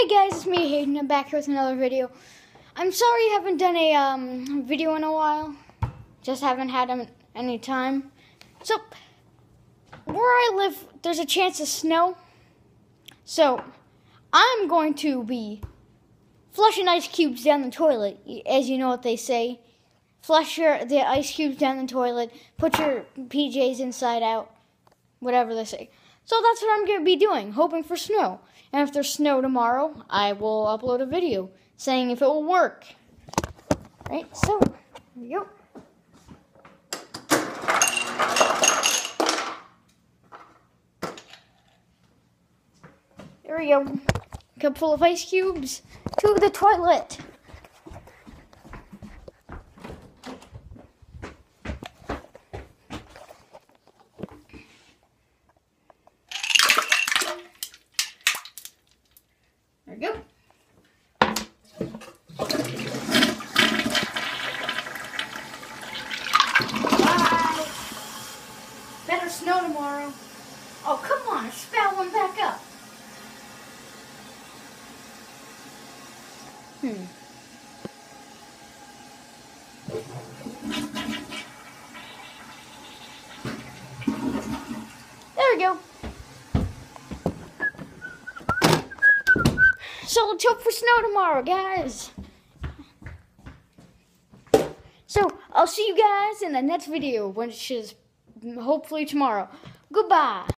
Hey guys, it's me Hayden. I'm back here with another video. I'm sorry I haven't done a um, video in a while. Just haven't had any time. So, where I live, there's a chance of snow. So, I'm going to be flushing ice cubes down the toilet, as you know what they say. Flush your, the ice cubes down the toilet, put your PJs inside out, whatever they say. So that's what I'm going to be doing, hoping for snow. And if there's snow tomorrow, I will upload a video saying if it will work. Right, so, here we go. There we go. Cup full of ice cubes to the toilet. Go. Bye. Better snow tomorrow. Oh, come on, spout one back up. Hmm. There we go. So let's hope for snow tomorrow, guys. So I'll see you guys in the next video, which is hopefully tomorrow. Goodbye.